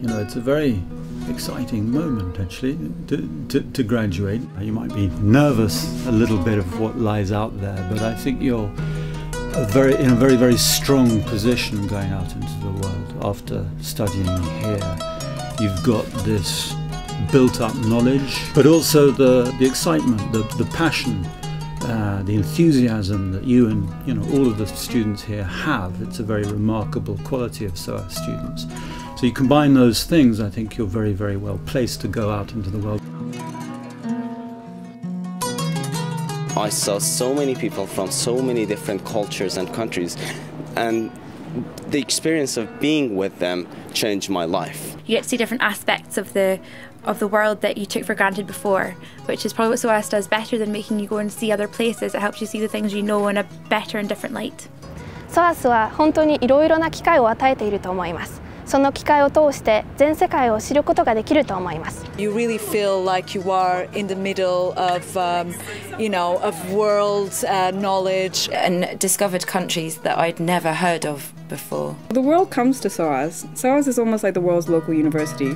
You know, it's a very exciting moment actually to, to, to, graduate. You might be nervous a little bit of what lies out there, but I think you're a very, in a very, very strong position going out into the world after studying here. You've got this built up knowledge, but also the, the excitement, the, the passion, uh, the enthusiasm that you and you know all of the students here have. It's a very remarkable quality of SOAS students. So you combine those things, I think you're very, very well placed to go out into the world. I saw so many people from so many different cultures and countries, and the experience of being with them changed my life. You get to see different aspects of the of the world that you took for granted before, which is probably what SOAS does better than making you go and see other places. It helps you see the things you know in a better and different light. SOAS は本当にいろいろな機会を与えていると思います。 その機会を通して全世界を知ることができると思います。You really feel like you are in the middle of, um, you know, of world uh, knowledge and discovered countries that I'd never heard of before. The world comes to SOAS. SOAS is almost like the world's local university.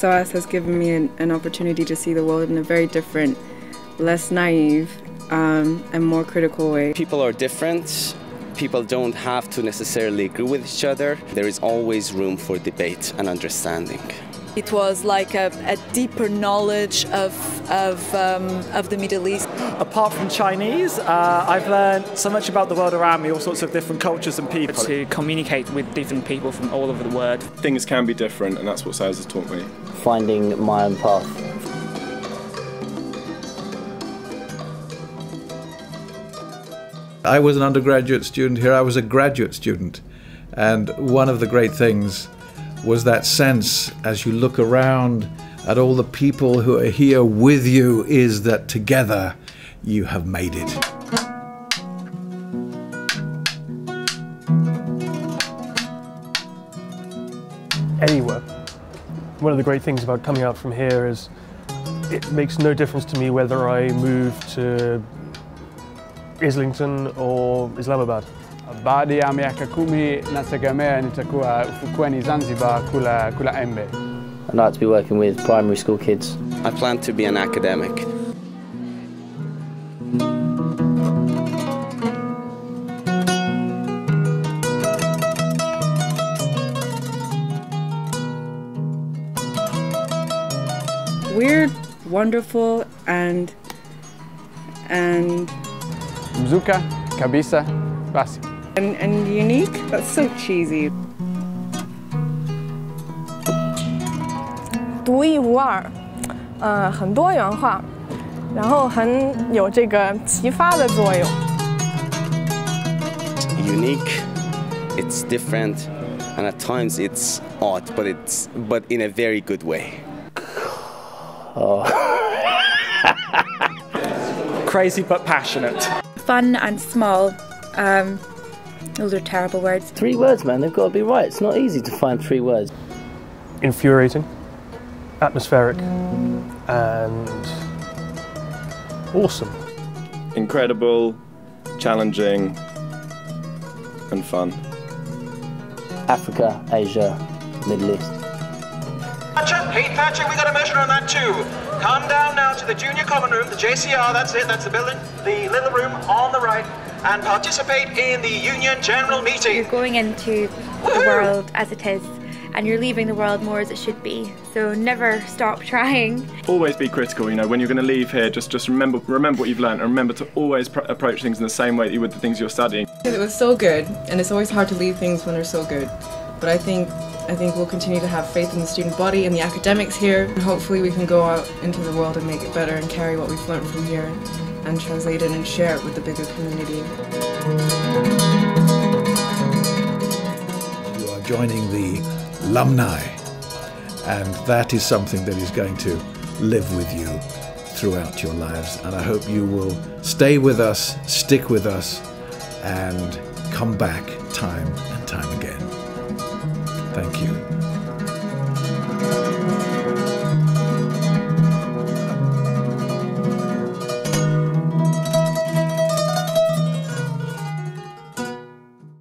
SOAS has given me an, an, opportunity to see the world in a very different, less naive, um, and more critical way. People are different. People don't have to necessarily agree with each other. There is always room for debate and understanding. It was like a, a deeper knowledge of, of, um, of the Middle East. Apart from Chinese, uh, I've learned so much about the world around me, all sorts of different cultures and people. To communicate with different people from all over the world. Things can be different, and that's what SOAS has taught me. Finding my own path. I was an undergraduate student here, I was a graduate student. And one of the great things was that sense as you look around at all the people who are here with you is that together you have made it. Anywhere. One of the great things about coming out from here is it makes no difference to me whether I move to Islington or Islamabad. Baada ya miaka kumi nategemea nitakuwa ufukweni Zanzibar kula, kula embe. I'd like to be working with primary school kids. I plan to be an academic. We're wonderful, and and Mzuka, kabisa, basi And, and unique? That's so cheesy. 独一无二，呃，很多元化，然后很有这个启发的作用。Unique, it's different, and at times it's odd, but it's but in a very good way. Oh. Crazy but passionate. Fun and small. Um, those are terrible words. Three words, man. They've got to be right. It's not easy to find three words. Infuriating, atmospheric, and awesome. Incredible, challenging, and fun. Africa, Asia, Middle East. Thatcher, Hey Thatcher, we got a measure on that too. Come down now to the junior common room, the JCR, that's it, that's the building, the little room on the right and participate in the Union General Meeting. You're going into the world as it is and you're leaving the world more as it should be. So never stop trying. Always be critical. You know, when you're going to leave here, just just remember remember what you've learned, and remember to always approach things in the same way that you would the things you're studying. It was so good, and it's always hard to leave things when they're so good. But I think I think we'll continue to have faith in the student body and the academics here, and hopefully we can go out into the world and make it better and carry what we've learned from here and translate it and share it with the bigger community. You are joining the alumni, and that is something that is going to live with you throughout your lives. And I hope you will stay with us, stick with us, and come back time. Thank you.